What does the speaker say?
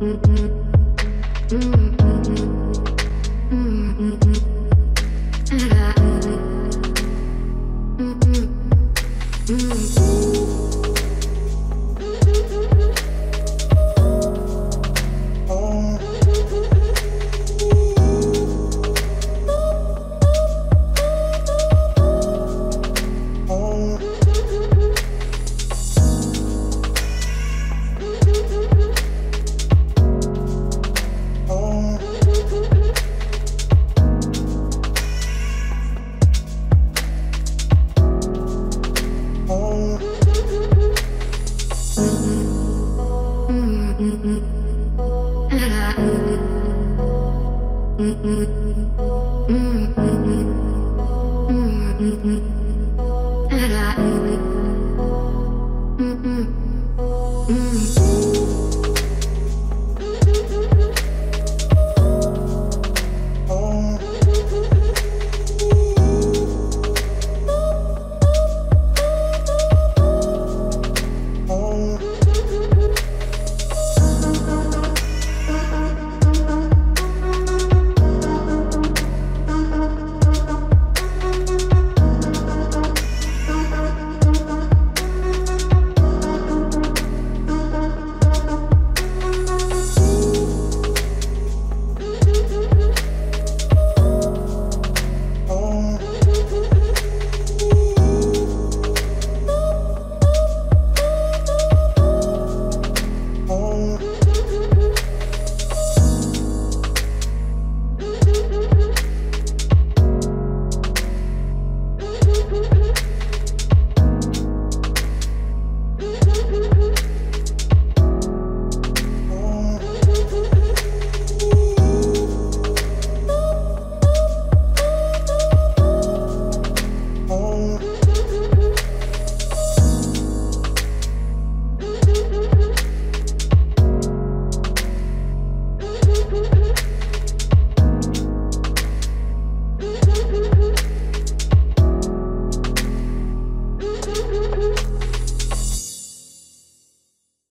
Mm-hmm. Mm-hmm.